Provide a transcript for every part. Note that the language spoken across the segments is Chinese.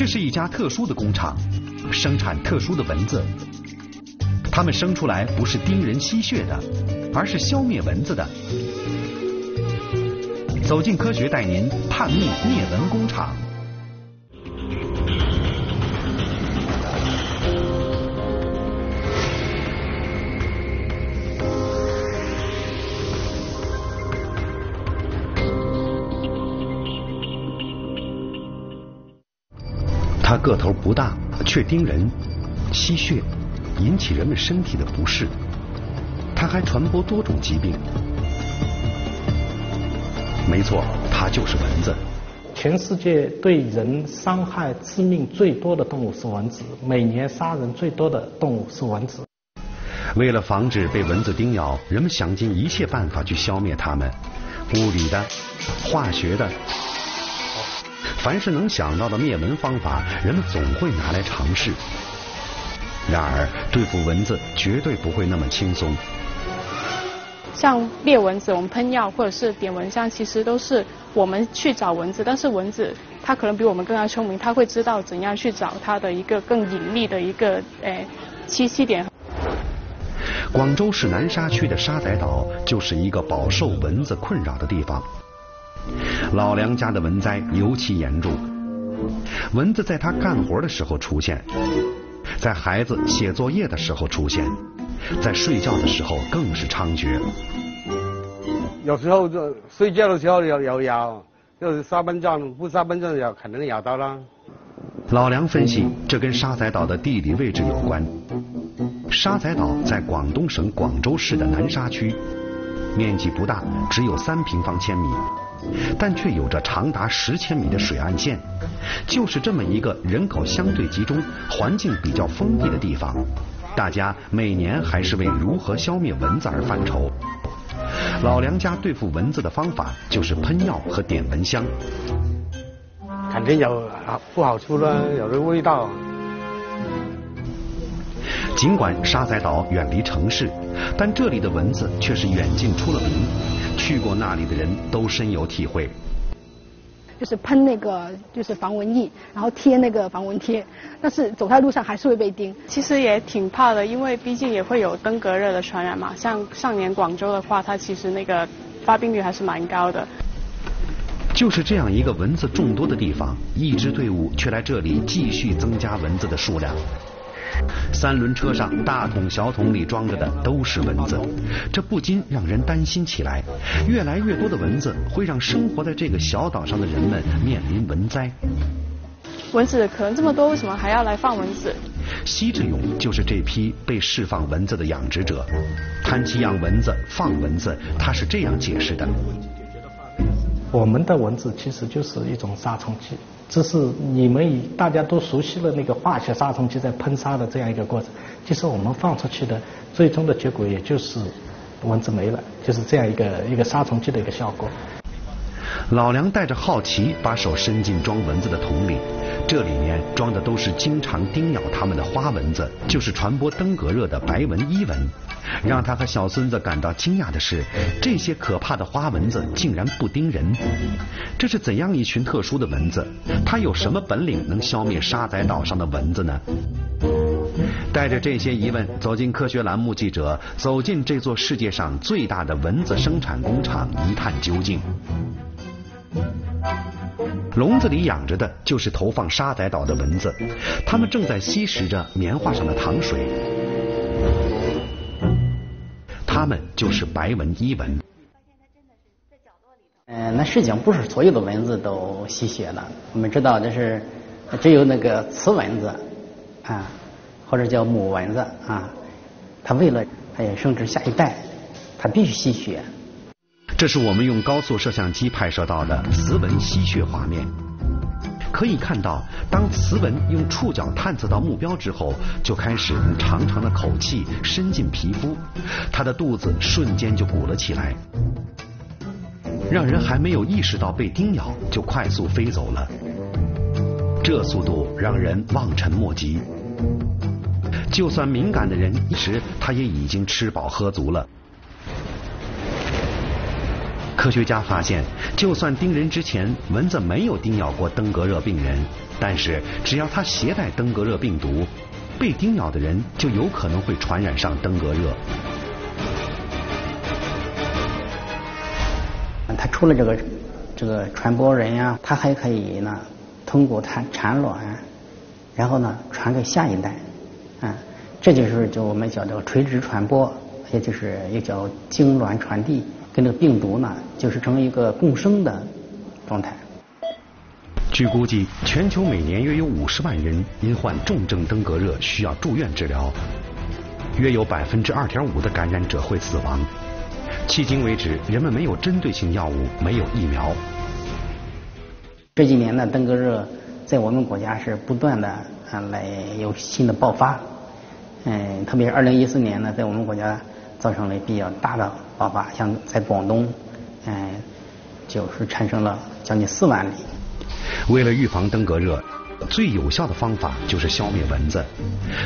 这是一家特殊的工厂，生产特殊的蚊子。它们生出来不是叮人吸血的，而是消灭蚊子的。走进科学，带您探秘灭蚊工厂。个头不大，却叮人，吸血，引起人们身体的不适。它还传播多种疾病。没错，它就是蚊子。全世界对人伤害致命最多的动物是蚊子，每年杀人最多的动物是蚊子。为了防止被蚊子叮咬，人们想尽一切办法去消灭它们，物理的、化学的。凡是能想到的灭蚊方法，人们总会拿来尝试。然而，对付蚊子绝对不会那么轻松。像灭蚊子，我们喷药或者是点蚊香，其实都是我们去找蚊子，但是蚊子它可能比我们更加聪明，它会知道怎样去找它的一个更隐秘的一个诶栖息点。广州市南沙区的沙仔岛就是一个饱受蚊子困扰的地方。老梁家的蚊灾尤其严重，蚊子在他干活的时候出现，在孩子写作业的时候出现，在睡觉的时候更是猖獗。有时候就睡觉的时候有有咬，就是沙奔状，不沙奔状咬可能咬到了。老梁分析，这跟沙仔岛的地理位置有关。沙仔岛在广东省广州市的南沙区，面积不大，只有三平方千米。但却有着长达十千米的水岸线，就是这么一个人口相对集中、环境比较封闭的地方，大家每年还是为如何消灭蚊子而犯愁。老梁家对付蚊子的方法就是喷药和点蚊香，肯定有不好处了，有的味道。尽管沙仔岛远离城市，但这里的蚊子却是远近出了名。去过那里的人都深有体会。就是喷那个就是防蚊液，然后贴那个防蚊贴，但是走在路上还是会被叮。其实也挺怕的，因为毕竟也会有登革热的传染嘛。像上年广州的话，它其实那个发病率还是蛮高的。就是这样一个蚊子众多的地方，一支队伍却来这里继续增加蚊子的数量。三轮车上大桶小桶里装着的都是蚊子，这不禁让人担心起来。越来越多的蚊子会让生活在这个小岛上的人们面临蚊灾。蚊子可能这么多，为什么还要来放蚊子？奚志勇就是这批被释放蚊子的养殖者。谈起养蚊子、放蚊子，他是这样解释的：我们的蚊子其实就是一种杀虫剂。这是你们以大家都熟悉了那个化学杀虫剂在喷杀的这样一个过程。其实我们放出去的最终的结果也就是蚊子没了，就是这样一个一个杀虫剂的一个效果。老梁带着好奇把手伸进装蚊子的桶里，这里面装的都是经常叮咬他们的花蚊子，就是传播登革热的白纹伊蚊。让他和小孙子感到惊讶的是，这些可怕的花蚊子竟然不叮人。这是怎样一群特殊的蚊子？它有什么本领能消灭沙仔岛上的蚊子呢？带着这些疑问，走进科学栏目记者走进这座世界上最大的蚊子生产工厂，一探究竟。笼子里养着的就是投放沙仔岛的蚊子，它们正在吸食着棉花上的糖水。它们就是白纹伊蚊。嗯，那实际上不是所有的蚊子都吸血的。我们知道，就是只有那个雌蚊子啊，或者叫母蚊子啊，它为了哎生殖下一代，它必须吸血。这是我们用高速摄像机拍摄到的雌蚊吸血画面。可以看到，当雌蚊用触角探测到目标之后，就开始用长长的口气伸进皮肤，它的肚子瞬间就鼓了起来，让人还没有意识到被叮咬，就快速飞走了。这速度让人望尘莫及。就算敏感的人，一时他也已经吃饱喝足了。科学家发现，就算叮人之前蚊子没有叮咬过登革热病人，但是只要它携带登革热病毒，被叮咬的人就有可能会传染上登革热。它除了这个这个传播人呀，它还可以呢通过它产卵，然后呢传给下一代，啊，这就是就我们叫这个垂直传播，也就是又叫经卵传递，跟这个病毒呢就是成一个共生的状态。据估计，全球每年约有五十万人因患重症登革热需要住院治疗，约有百分之二点五的感染者会死亡。迄今为止，人们没有针对性药物，没有疫苗。这几年呢，登革热在我们国家是不断的啊来有新的爆发，嗯，特别是二零一四年呢，在我们国家造成了比较大的爆发，像在广东，嗯，就是产生了将近四万例。为了预防登革热，最有效的方法就是消灭蚊子。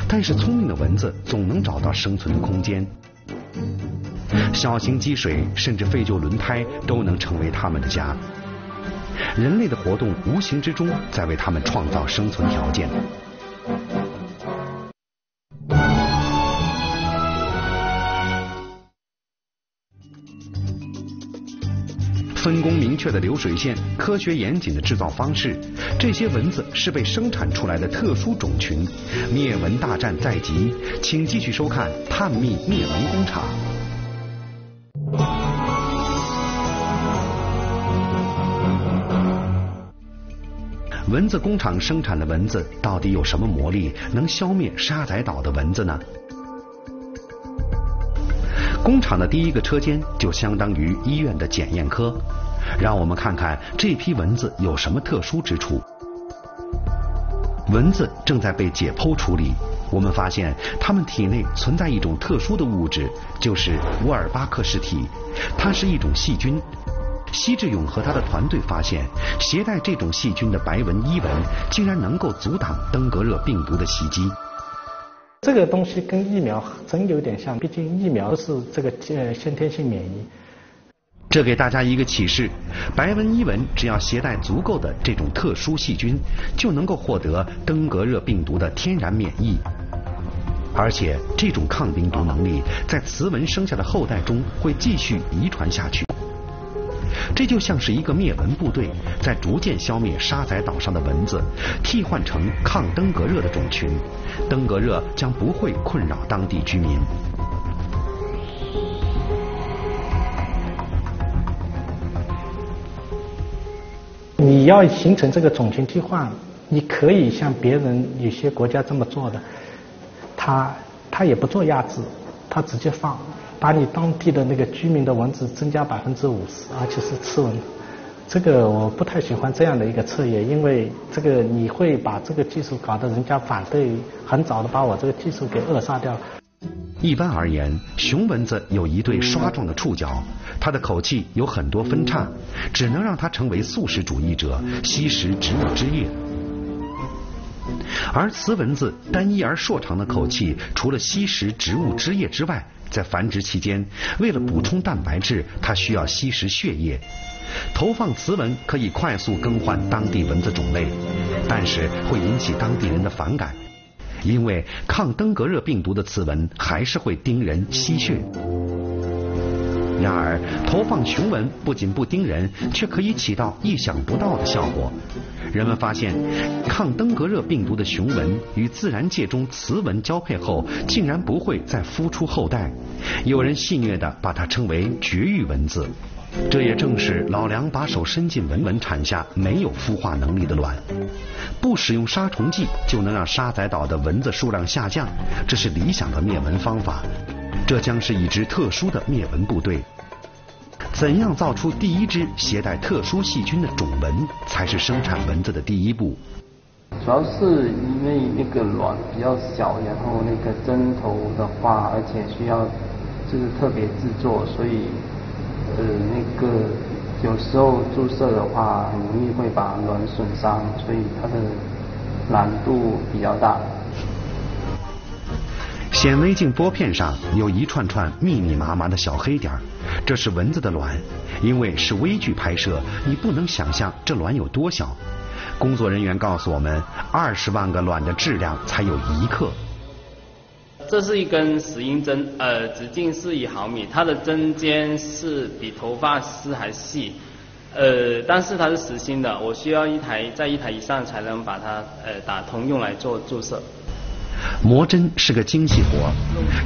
但是聪明的蚊子总能找到生存的空间，小型积水甚至废旧轮胎都能成为它们的家。人类的活动无形之中在为它们创造生存条件。分工明确的流水线，科学严谨的制造方式，这些蚊子是被生产出来的特殊种群。灭蚊大战在即，请继续收看《探秘灭蚊工厂》。蚊子工厂生产的蚊子到底有什么魔力，能消灭沙仔岛的蚊子呢？工厂的第一个车间就相当于医院的检验科，让我们看看这批蚊子有什么特殊之处。蚊子正在被解剖处理，我们发现它们体内存在一种特殊的物质，就是沃尔巴克氏体，它是一种细菌。奚志勇和他的团队发现，携带这种细菌的白纹伊蚊竟然能够阻挡登革热病毒的袭击。这个东西跟疫苗真有点像，毕竟疫苗是这个呃先天性免疫。这给大家一个启示：白文伊蚊只要携带足够的这种特殊细菌，就能够获得登革热病毒的天然免疫，而且这种抗病毒能力在雌蚊生下的后代中会继续遗传下去。这就像是一个灭蚊部队在逐渐消灭沙仔岛上的蚊子，替换成抗登革热的种群，登革热将不会困扰当地居民。你要形成这个种群替换，你可以像别人有些国家这么做的，他他也不做压制，他直接放。把你当地的那个居民的蚊子增加百分之五十，而且是雌蚊，这个我不太喜欢这样的一个测验，因为这个你会把这个技术搞得人家反对，很早的把我这个技术给扼杀掉。一般而言，雄蚊子有一对刷状的触角，它的口气有很多分叉，只能让它成为素食主义者，吸食植物汁液。而雌蚊子单一而硕长的口气，除了吸食植物汁液之外，在繁殖期间，为了补充蛋白质，它需要吸食血液。投放雌蚊可以快速更换当地蚊子种类，但是会引起当地人的反感，因为抗登革热病毒的雌蚊还是会叮人吸血。然而，投放雄蚊不仅不叮人，却可以起到意想不到的效果。人们发现，抗登革热病毒的雄蚊与自然界中雌蚊交配后，竟然不会再孵出后代。有人戏谑地把它称为“绝育蚊子”。这也正是老梁把手伸进蚊蚊产下没有孵化能力的卵。不使用杀虫剂就能让沙仔岛的蚊子数量下降，这是理想的灭蚊方法。这将是一支特殊的灭蚊部队。怎样造出第一支携带特殊细菌的种蚊，才是生产蚊子的第一步。主要是因为那个卵比较小，然后那个针头的话，而且需要就是特别制作，所以呃那个有时候注射的话，很容易会把卵损伤，所以它的难度比较大。显微镜玻片上有一串串密密麻麻的小黑点，这是蚊子的卵。因为是微距拍摄，你不能想象这卵有多小。工作人员告诉我们，二十万个卵的质量才有一克。这是一根石英针，呃，直径是一毫米，它的针尖是比头发丝还细，呃，但是它是实心的，我需要一台在一台以上才能把它呃打通，用来做注射。磨针是个精细活，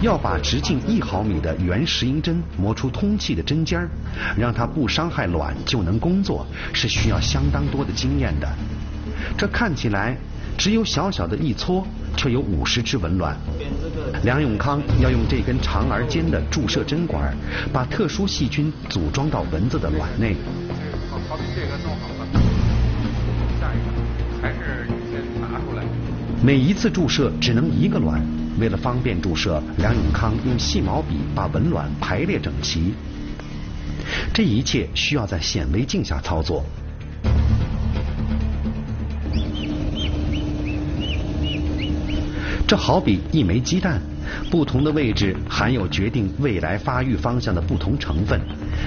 要把直径一毫米的圆石英针磨出通气的针尖儿，让它不伤害卵就能工作，是需要相当多的经验的。这看起来只有小小的一撮，却有五十只蚊卵。梁永康要用这根长而尖的注射针管，把特殊细菌组装到蚊子的卵内。这个弄好每一次注射只能一个卵，为了方便注射，梁永康用细毛笔把蚊卵排列整齐。这一切需要在显微镜下操作。这好比一枚鸡蛋，不同的位置含有决定未来发育方向的不同成分，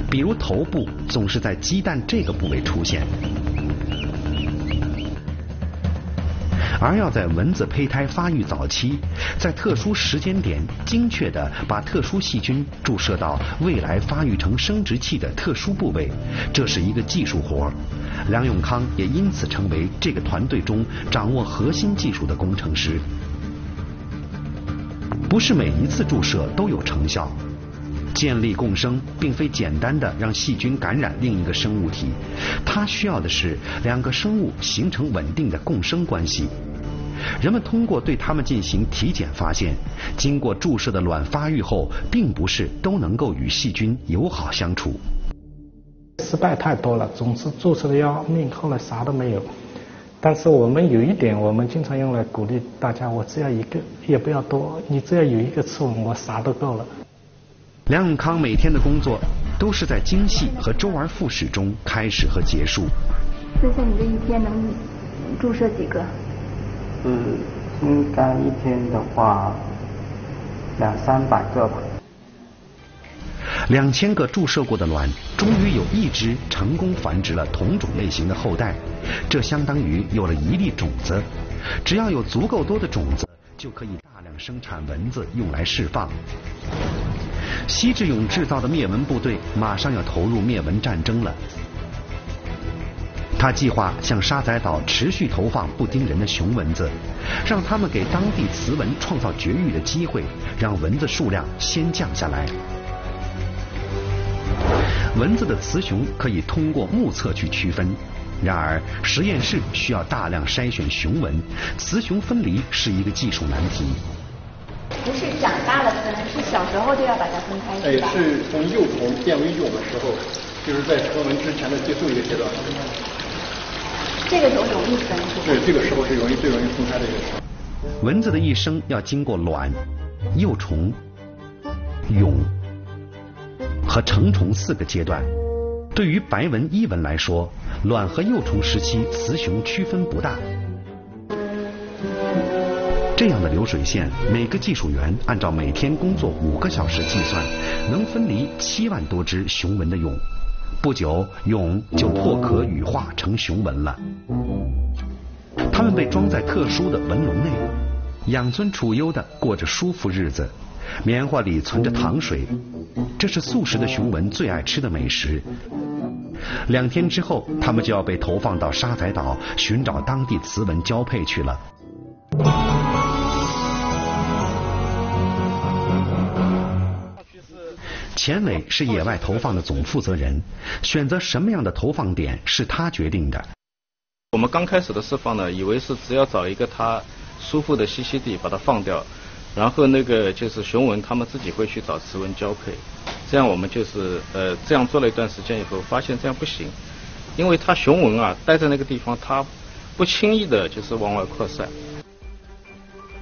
比如头部总是在鸡蛋这个部位出现。而要在蚊子胚胎发育早期，在特殊时间点，精确地把特殊细菌注射到未来发育成生殖器的特殊部位，这是一个技术活。梁永康也因此成为这个团队中掌握核心技术的工程师。不是每一次注射都有成效。建立共生并非简单的让细菌感染另一个生物体，它需要的是两个生物形成稳定的共生关系。人们通过对它们进行体检发现，经过注射的卵发育后，并不是都能够与细菌友好相处。失败太多了，总是注射的要命，后来啥都没有。但是我们有一点，我们经常用来鼓励大家：我只要一个，也不要多，你只要有一个刺蚊，我啥都够了。梁永康每天的工作都是在精细和周而复始中开始和结束。那像你这一天能注射几个？嗯，应该一天的话两三百个吧。两千个注射过的卵，终于有一只成功繁殖了同种类型的后代，这相当于有了一粒种子。只要有足够多的种子，就可以大量生产蚊子用来释放。西志勇制造的灭蚊部队马上要投入灭蚊战争了。他计划向沙仔岛持续投放不叮人的雄蚊子，让他们给当地雌蚊创造绝育的机会，让蚊子数量先降下来。蚊子的雌雄可以通过目测去区分，然而实验室需要大量筛选雄蚊，雌雄分离是一个技术难题。不是长大了分，是小时候就要把它分开，哎，是从幼虫变为蛹的时候，就是在成蚊之前的最后一个阶段。这个时候容易分，对，这个时候是容易最容易分开的一个时候。蚊子的一生要经过卵、幼虫、蛹。和成虫四个阶段，对于白纹伊蚊来说，卵和幼虫时期雌雄区分不大。这样的流水线，每个技术员按照每天工作五个小时计算，能分离七万多只雄蚊的蛹。不久，蛹就破壳羽化成雄蚊了。它们被装在特殊的蚊笼内，养尊处优的过着舒服日子。棉花里存着糖水，这是素食的雄蚊最爱吃的美食。两天之后，它们就要被投放到沙仔岛寻找当地雌蚊交配去了。钱伟是野外投放的总负责人，选择什么样的投放点是他决定的。我们刚开始的释放呢，以为是只要找一个他舒服的栖息地把它放掉。然后那个就是雄蚊，他们自己会去找雌蚊交配，这样我们就是呃这样做了一段时间以后，发现这样不行，因为它雄蚊啊待在那个地方，它不轻易的就是往外扩散。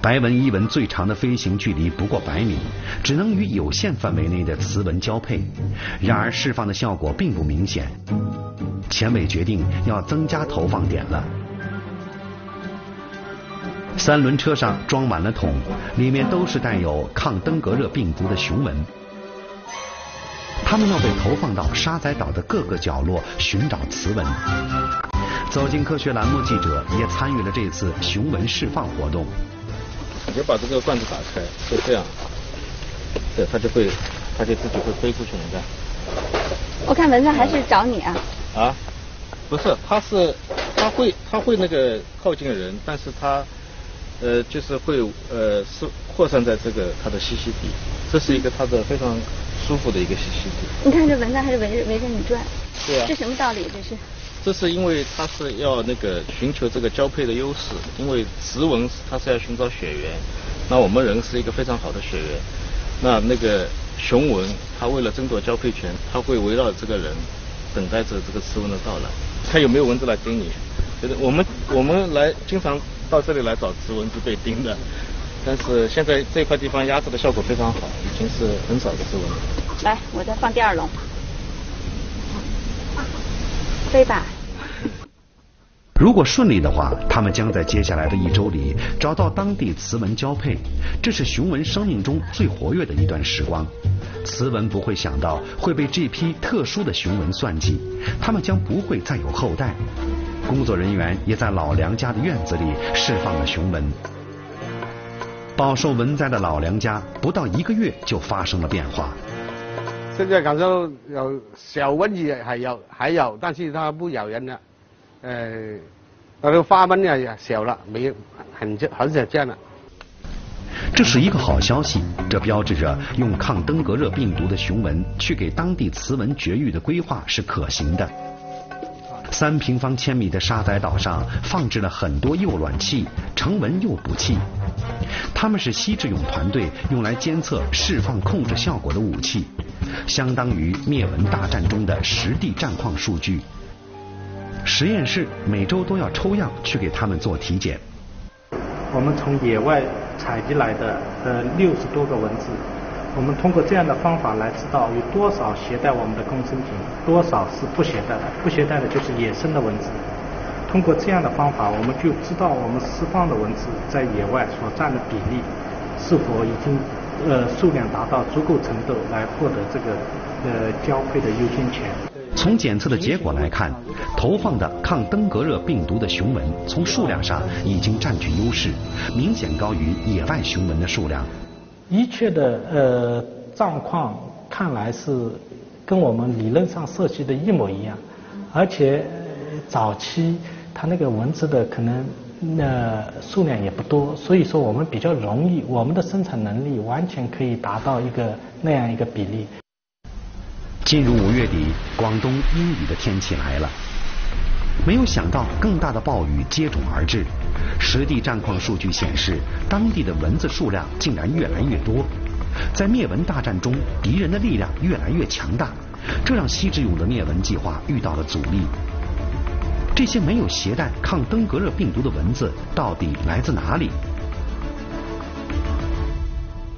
白文伊蚊最长的飞行距离不过百米，只能与有限范围内的雌蚊交配，然而释放的效果并不明显。钱伟决定要增加投放点了。三轮车上装满了桶，里面都是带有抗登革热病毒的雄蚊。它们要被投放到沙仔岛的各个角落寻找雌蚊。走进科学栏目记者也参与了这次雄蚊释放活动。你就把这个罐子打开，就这样，对，它就会，它就自己会飞出去，你看。我看蚊子还是找你啊。啊？不是，它是，它会，它会那个靠近人，但是它，呃，就是会呃是扩散在这个它的栖息地，这是一个它的非常舒服的一个栖息地。你看这蚊子还是围着围着你转。对啊。这什么道理？这是？这是因为它是要那个寻求这个交配的优势，因为雌蚊它是要寻找血缘，那我们人是一个非常好的血缘，那那个雄蚊它为了争夺交配权，它会围绕这个人，等待着这个雌蚊的到来，看有没有蚊子来叮你。就是我们我们来经常到这里来找雌蚊子被叮的，但是现在这块地方压制的效果非常好，已经是很少的雌蚊了。来，我再放第二笼。飞吧。如果顺利的话，他们将在接下来的一周里找到当地雌蚊交配。这是雄蚊生命中最活跃的一段时光。雌蚊不会想到会被这批特殊的雄蚊算计，它们将不会再有后代。工作人员也在老梁家的院子里释放了雄蚊。饱受蚊灾的老梁家不到一个月就发生了变化。现在感受有小蚊子还有还有，但是它不咬人了。呃，那个花蚊也小了，没有很很少见了。这是一个好消息，这标志着用抗登革热病毒的雄蚊去给当地雌蚊绝育的规划是可行的。三平方千米的沙仔岛上放置了很多诱卵器、成蚊诱捕器，它们是西智勇团队用来监测释放控制效果的武器，相当于灭蚊大战中的实地战况数据。实验室每周都要抽样去给他们做体检。我们从野外采集来的呃六十多个蚊子，我们通过这样的方法来知道有多少携带我们的共生菌，多少是不携带的，不携带的就是野生的蚊子。通过这样的方法，我们就知道我们释放的蚊子在野外所占的比例是否已经呃数量达到足够程度来获得这个呃交配的优先权。从检测的结果来看，投放的抗登革热病毒的雄蚊从数量上已经占据优势，明显高于野外雄蚊的数量。一切的呃状况看来是跟我们理论上设计的一模一样，而且早期它那个蚊子的可能那数量也不多，所以说我们比较容易，我们的生产能力完全可以达到一个那样一个比例。进入五月底，广东阴雨的天气来了。没有想到更大的暴雨接踵而至。实地战况数据显示，当地的蚊子数量竟然越来越多。在灭蚊大战中，敌人的力量越来越强大，这让西志勇的灭蚊计划遇到了阻力。这些没有携带抗登革热病毒的蚊子到底来自哪里？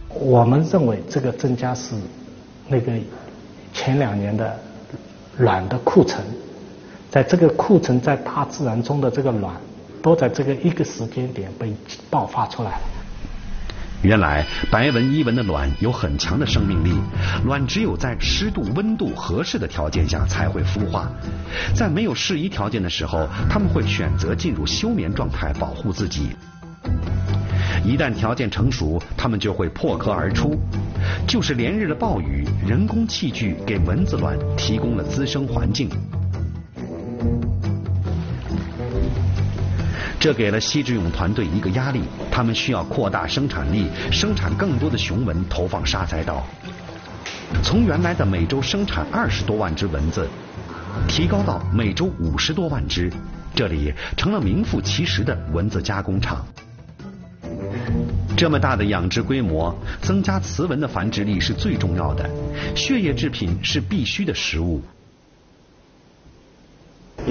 我们认为这个增加是那个。前两年的卵的库存，在这个库存在大自然中的这个卵，都在这个一个时间点被爆发出来了。原来白纹伊蚊的卵有很强的生命力，卵只有在湿度、温度合适的条件下才会孵化。在没有适宜条件的时候，它们会选择进入休眠状态保护自己。一旦条件成熟，它们就会破壳而出。就是连日的暴雨，人工器具给蚊子卵提供了滋生环境。这给了西志勇团队一个压力，他们需要扩大生产力，生产更多的雄蚊投放沙仔岛。从原来的每周生产二十多万只蚊子，提高到每周五十多万只，这里成了名副其实的蚊子加工厂。这么大的养殖规模，增加雌蚊的繁殖力是最重要的。血液制品是必须的食物。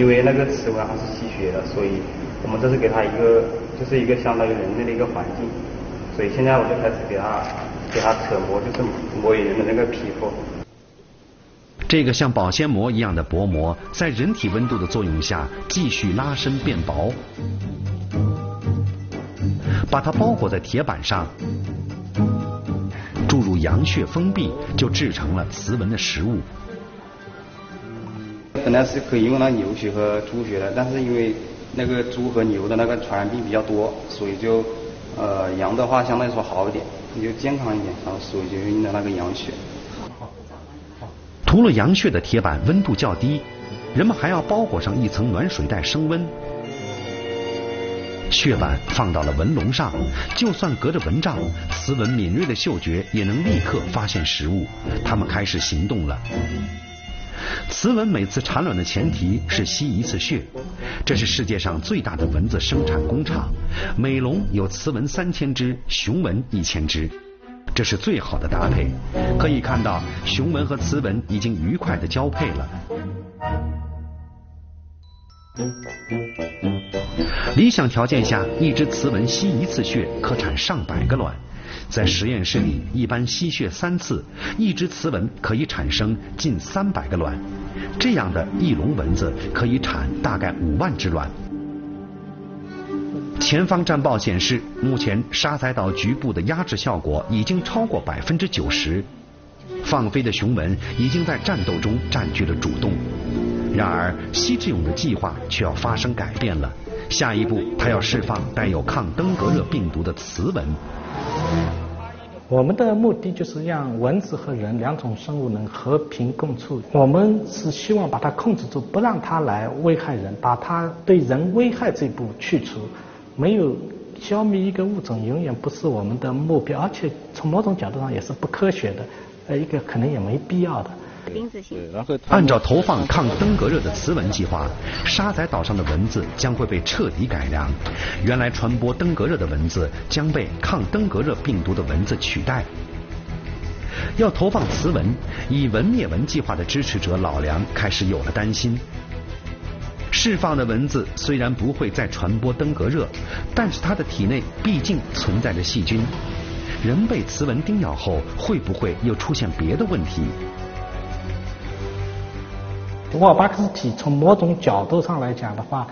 因为那个雌蚊它是吸血的，所以我们这是给它一个，就是一个相当于人类的一个环境。所以现在我就开始给它，给它扯膜，就是磨人的那个皮肤。这个像保鲜膜一样的薄膜，在人体温度的作用下，继续拉伸变薄。把它包裹在铁板上，注入羊血封闭，就制成了雌蚊的食物。本来是可以用那牛血和猪血的，但是因为那个猪和牛的那个传染病比较多，所以就呃羊的话相对来说好一点，就健康一点，然后所以就用的那个羊血。涂了羊血的铁板温度较低，人们还要包裹上一层暖水袋升温。血板放到了纹笼上，就算隔着蚊帐，雌蚊敏锐的嗅觉也能立刻发现食物。它们开始行动了。雌蚊每次产卵的前提是吸一次血，这是世界上最大的蚊子生产工厂，每笼有雌蚊三千只，雄蚊一千只，这是最好的搭配。可以看到，雄蚊和雌蚊已经愉快的交配了。理想条件下，一只雌蚊吸一次血可产上百个卵。在实验室里，一般吸血三次，一只雌蚊可以产生近三百个卵。这样的翼龙蚊子可以产大概五万只卵。前方战报显示，目前沙仔岛局部的压制效果已经超过百分之九十，放飞的雄蚊已经在战斗中占据了主动。然而，西志勇的计划却要发生改变了。下一步，他要释放带有抗登革热病毒的雌蚊。我们的目的就是让蚊子和人两种生物能和平共处。我们是希望把它控制住，不让它来危害人，把它对人危害这一步去除。没有消灭一个物种，永远不是我们的目标，而且从某种角度上也是不科学的，呃，一个可能也没必要的。钉子型。按照投放抗登革热的雌蚊计划，沙仔岛上的蚊子将会被彻底改良。原来传播登革热的蚊子将被抗登革热病毒的蚊子取代。要投放雌蚊，以蚊灭蚊计划的支持者老梁开始有了担心。释放的蚊子虽然不会再传播登革热，但是它的体内毕竟存在着细菌。人被雌蚊叮咬后，会不会又出现别的问题？沃尔巴克斯体从某种角度上来讲的话，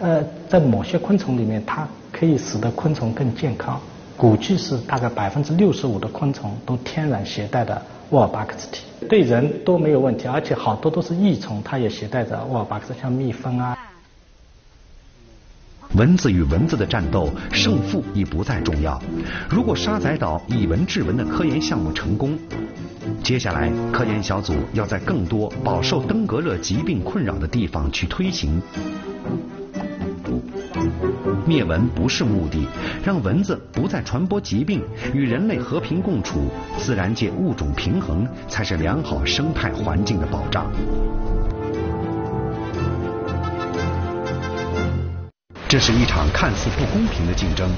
呃，在某些昆虫里面，它可以使得昆虫更健康。估计是大概百分之六十五的昆虫都天然携带的沃尔巴克斯体，对人都没有问题，而且好多都是益虫，它也携带着沃尔巴克斯，像蜜蜂啊。蚊子与蚊子的战斗，胜负已不再重要。如果沙仔岛以蚊治蚊的科研项目成功，接下来科研小组要在更多饱受登革热疾病困扰的地方去推行。灭蚊不是目的，让蚊子不再传播疾病，与人类和平共处，自然界物种平衡，才是良好生态环境的保障。这是一场看似不公平的竞争。